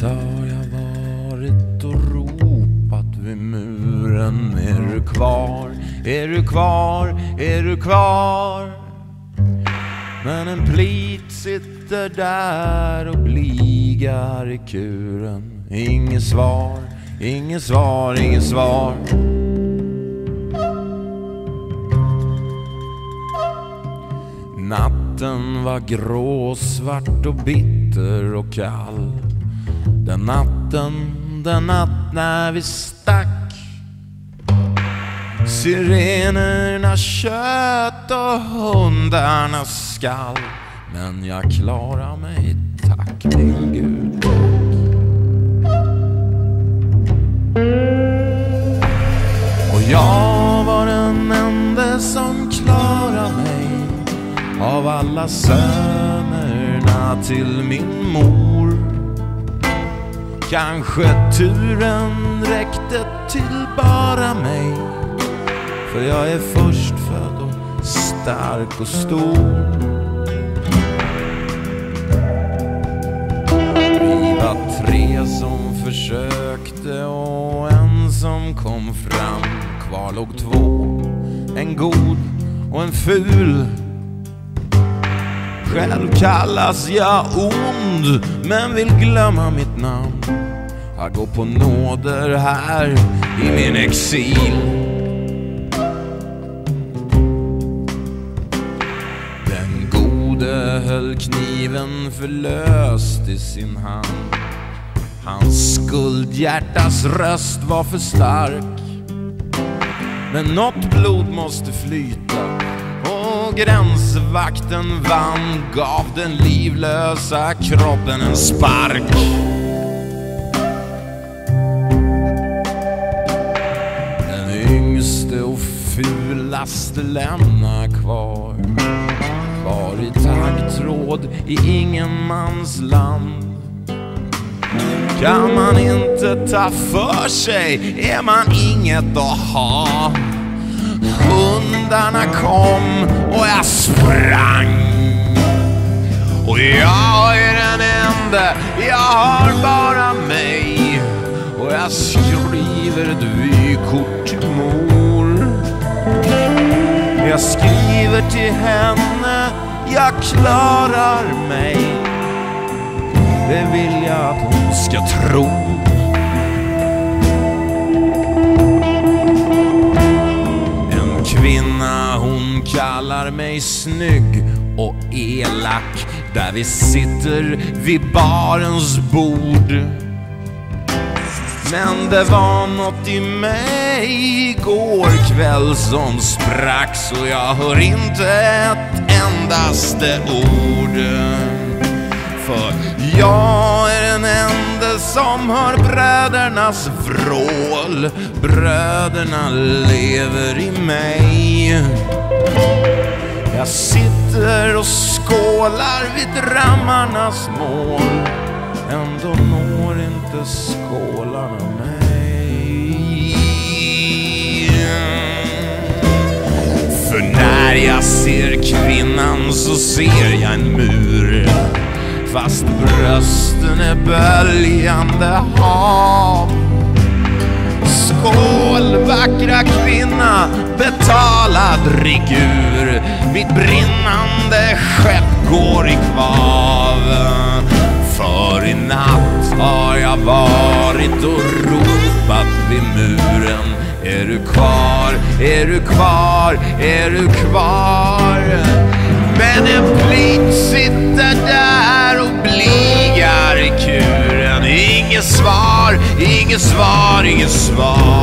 Dit har jag varit och ropat vid muren Är du kvar? Är du kvar? Är du kvar? Men en plit sitter där och bligar i kuren Inget svar, inget svar, inget svar Natten var grå, svart och bitter och kall den natten, den natt när vi stack. Sirenerna kött och hundarna skall. Men jag klarar mig, tack min Gud. Och jag var den enda som klarade mig. Av alla sönerna till min mor. Kanske turen räckte till bara mig. För jag är förstfödd och stark och stor. Vi var tre som försökte och en som kom fram. Kvar låg två, en god och en ful. Själv kallas jag ond men vill glömma mitt namn. Jag går på nåder här i min exil. Den gode höll kniven förlöst i sin hand. Hans skuldhjärtas röst var för stark. Men något blod måste flyta och gränsvakten vann. Gav den livlösa kroppen en spark. Fulaste lämna kvar. Kvar i taggtråd i ingenmans land. Kan man inte ta för sig? Är man inget att ha? Hundarna kom och jag sprang. Och jag är den enda, jag har bara mig. Och jag skriver ett vykort till mor jag skriver till henne, jag klarar mig. Det vill jag att hon ska tro. En kvinna hon kallar mig snygg och elak. Där vi sitter vid barens bord. Men det var något i mig igår kväll som sprack Så jag hör inte ett endaste ord. För jag är den enda som hör brödernas vrål. Bröderna lever i mig. Jag sitter och skålar vid drömmarnas mål. Ändå når inte skålarna mig. För när jag ser kvinnan så ser jag en mur. Fast brösten är böljande hav. Skål vackra kvinna, betala drick ur Mitt brinnande skepp går i kvav varit och ropat vid muren. Är du kvar, är du kvar, är du kvar? Men en plit sitter där och bligar i kuren. Inget svar, inget svar, inget svar.